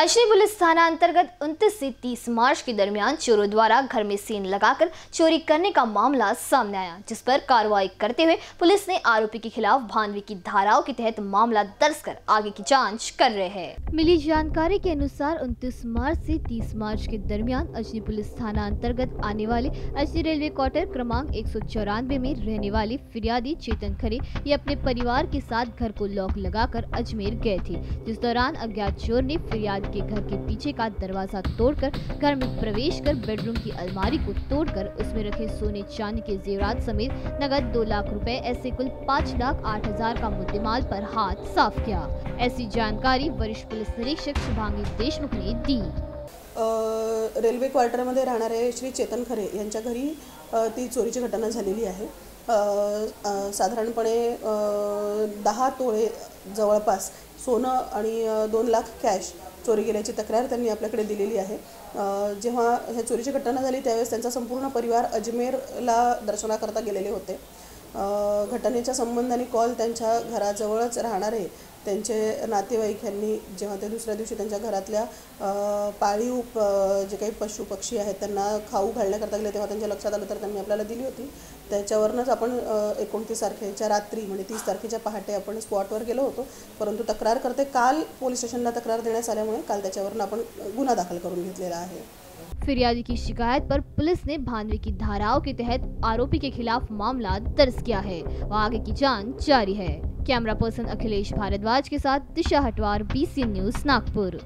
अश्री police थाना अंतर्गत 29 से 30 मार्च के दरमियान चोरों द्वारा घर में सीन लगाकर चोरी करने का मामला सामने आया, जिस पर कार्रवाई करते हुए पुलिस ने आरोपी के खिलाफ भानवी की धाराओं के तहत मामला दर्ज कर आगे की जाँच कर रहे हैं। मिली जानकारी के अनुसार 29 मार्च से 30 मार्च के दरमियान अश्री पुलिस थाना अंतर्गत आने वाले अश्री रेलवे क्वार्टर क्रमांक एक सौ चौरानबे में रहने वाले फिरियादी चेतन खरे, ये अपने परिवार के साथ घर को लॉक लगाकर अजमेर गए थे। जिस दौरान अज्ञात चोर ने फिरियादी के घर के पीछे का दरवाज़ा तोड़कर घर में प्रवेश कर बेडरूम की अलमारी को तोड़कर उसमें रखे सोने चांदी के जेवरात समेत नगद दो लाख रुपए, ऐसे कुल पाँच लाख आठ हज़ार का मुद्देमाल पर हाथ साफ़ किया। ऐसी जानकारी वरिष्ठ पुलिस निरीक्षक शुभांगी देशमुख ने दी। रेल्वे क्वार्टरमध्ये राहणारे श्री चेतन खरे घरी ती चोरीची घटना झालेली आहे. दहा तोळे जवळपास सोनं आणि दोन लाख कॅश चोरी गेल्याची तक्रार त्यांनी आपल्याकडे दिलेली आहे. जेव्हा ह्या चोरीची घटना झाली त्यावेळेस त्यांचा संपूर्ण परिवार अजमेरला दर्शनाकरता गेलेले होते. घटनेच्या संबंधाने कॉल त्यांच्या घराजवळच राहणारे त्यांचे नातेवाईक यांनी जेव्हा ते दुसऱ्या दिवशी त्यांच्या जे काही पशु पक्षी आहेत त्यांना खाऊ घालण्याकरता गेले तेव्हा त्यांच्या लक्षात आलं होती. त्याच्यावरनंच एकोणतीस तारखेच्या रात्री तीस तारखेच्या पहाटे आपण स्पॉटवर गेलो होतो. परंतु तक्रार करते काल पोलीस स्टेशनला तक्रार देण्यात काल त्याच्यावरनं आपण गुन्हा दाखल फिरियादी की शिकायत पर पुलिस ने भानवे की धाराओं के तहत आरोपी के खिलाफ मामला दर्ज किया है. आगे की जाँच जारी है। कैमरा पर्सन अखिलेश भारद्वाज के साथ दिशा हटवार बी न्यूज़ नागपुर।